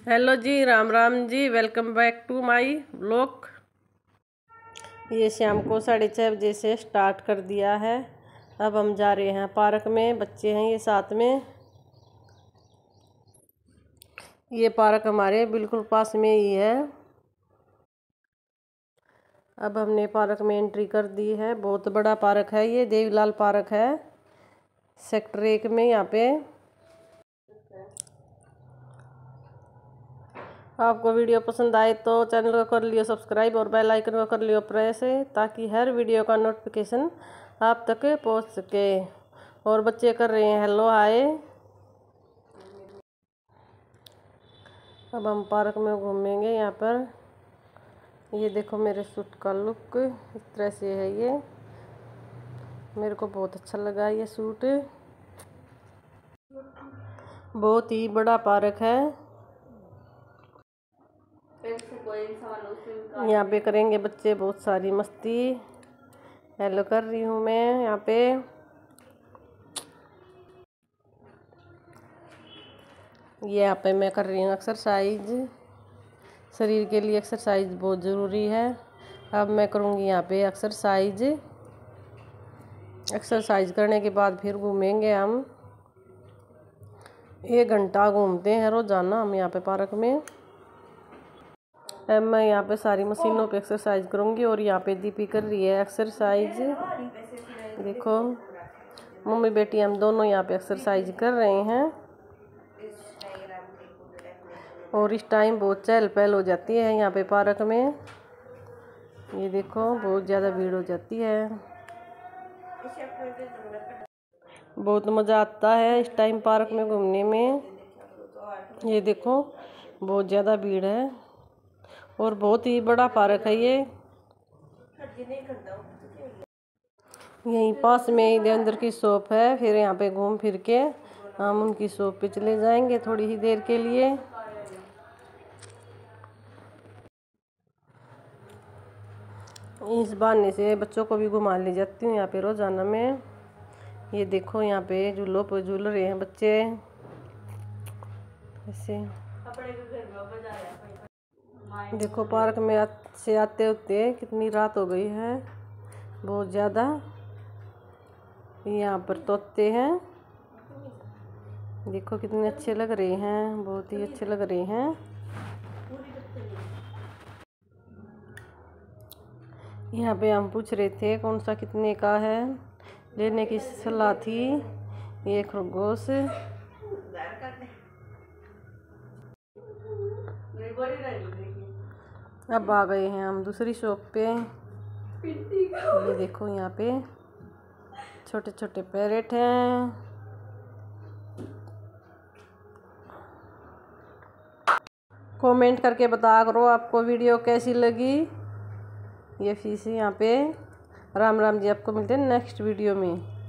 Hello ji, Ram Ram ji welcome back to my blog ये शाम को साढ़े छः बजे से स्टार्ट कर दिया है। अब हम जा रहे हैं पार्क में, बच्चे हैं ये साथ में। ये पार्क हमारे बिल्कुल पास में ही है। अब हमने पार्क में एंट्री कर दी है। बहुत बड़ा पार्क है ये, देवीलाल पार्क है। सेक्टर एक में यहाँ पे। आपको वीडियो पसंद आए तो चैनल को कर लियो सब्सक्राइब और बेल आइकन को कर लियो प्रेस ताकि हर वीडियो का नोटिफिकेशन आप तक पहुँच सके। और बच्चे कर रहे हैं हेलो हाय अब हम पार्क में घूमेंगे यहाँ पर। ये देखो मेरे सूट का लुक इस तरह से है ये। मेरे को बहुत अच्छा लगा ये सूट बहुत ही बड़ा पार्क है। यहाँ पे करेंगे बच्चे बहुत सारी मस्ती। हेलो कर रही हूँ मैं यहाँ पे। ये यहाँ पे मैं कर रही हूँ एक्सरसाइज शरीर के लिए एक्सरसाइज बहुत ज़रूरी है। अब मैं करूँगी यहाँ पे एक्सरसाइज एक्सरसाइज करने के बाद फिर घूमेंगे हम। एक घंटा घूमते हैं रोज़ाना हम यहाँ पे पार्क में। मैं यहाँ पे सारी मशीनों पे एक्सरसाइज करूँगी और यहाँ पे दीपी कर रही है एक्सरसाइज देखो, मम्मी बेटी हम दोनों यहाँ पे एक्सरसाइज कर रहे हैं। और इस टाइम बहुत चहल पहल हो जाती है यहाँ पे पार्क में। ये देखो, बहुत ज़्यादा भीड़ हो जाती है। बहुत मज़ा आता है इस टाइम पार्क में घूमने में। ये देखो, बहुत ज़्यादा भीड़ है। और बहुत ही बड़ा पार्क है ये। यहीं पास में ही अंदर की शॉप है, फिर यहाँ पे घूम फिर के हम उनकी शॉप पे चले जाएँगे थोड़ी ही देर के लिए। इस बहाने से बच्चों को भी घुमा ले जाती हूँ यहाँ पे रोज़ाना में। ये देखो यहाँ पे झूलों पर झूल रहे हैं बच्चे। ऐसे। देखो, पार्क में से आते होते कितनी रात हो गई है। बहुत ज़्यादा। यहाँ पर तोते हैं। देखो, कितने अच्छे लग रहे हैं। बहुत ही अच्छे लग रहे हैं। यहाँ पे हम पूछ रहे थे, कौन सा कितने का है? लेने की सलाह थी। ये खरगोश। अब आ गए हैं हम दूसरी शॉप पे। ये देखो यहाँ पे। छोटे छोटे पैरेट हैं। कमेंट करके बता करो आपको वीडियो कैसी लगी। ये फ़ीस यहाँ पे। राम राम जी, आपको मिलते हैं नेक्स्ट वीडियो में।